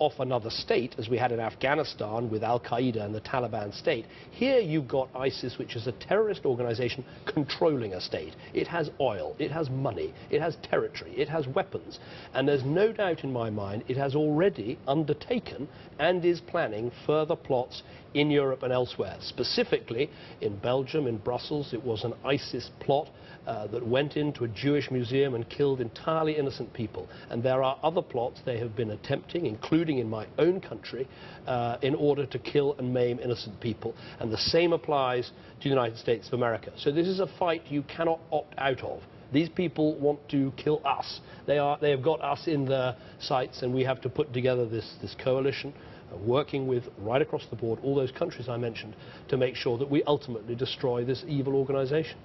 off another state, as we had in Afghanistan with Al-Qaeda and the Taliban state. Here you've got ISIS, which is a terrorist organization controlling a state. It has oil, it has money, it has territory, it has weapons. And there's no doubt in my mind it has already undertaken and is planning further plots in Europe and elsewhere. Specifically, in Belgium, in Brussels, it was an ISIS plot uh, that went into a Jewish museum and killed entirely innocent people. And there are other plots they have been attempting, including in my own country, uh, in order to kill and maim innocent people. And the same applies to the United States of America. So this is a fight you cannot opt out of. These people want to kill us. They, are, they have got us in their sights, and we have to put together this, this coalition, uh, working with, right across the board, all those countries I mentioned, to make sure that we ultimately destroy this evil organization.